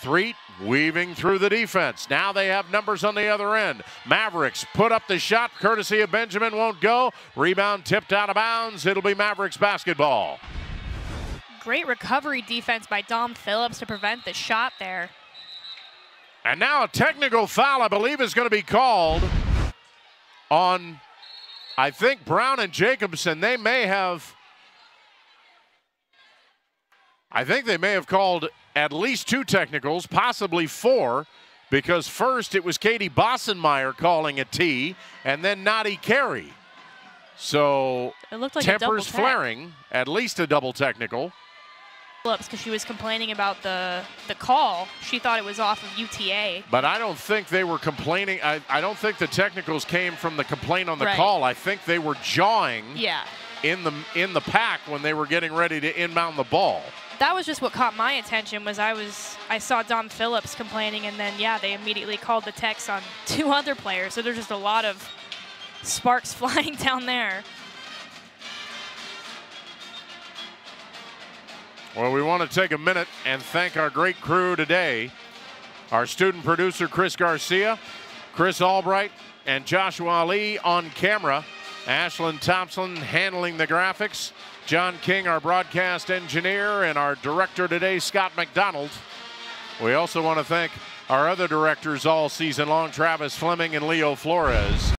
Threet weaving through the defense. Now they have numbers on the other end. Mavericks put up the shot, courtesy of Benjamin, won't go. Rebound tipped out of bounds. It'll be Mavericks basketball. Great recovery defense by Dom Phillips to prevent the shot there. And now a technical foul, I believe, is going to be called on, I think, Brown and Jacobson. They may have, I think they may have called at least two technicals, possibly four, because first it was Katie Bossenmeyer calling a T, and then Nadi Carey. So it looked like tempers flaring, at least a double technical. Phillips because she was complaining about the the call. She thought it was off of UTA. But I don't think they were complaining. I, I don't think the technicals came from the complaint on the right. call. I think they were jawing yeah. in the in the pack when they were getting ready to inbound the ball that was just what caught my attention was I was I saw Dom Phillips complaining and then yeah they immediately called the text on two other players so there's just a lot of sparks flying down there. Well, we want to take a minute and thank our great crew today. Our student producer, Chris Garcia, Chris Albright, and Joshua Ali on camera. Ashlyn Thompson handling the graphics. John King, our broadcast engineer, and our director today, Scott McDonald. We also want to thank our other directors all season long, Travis Fleming and Leo Flores.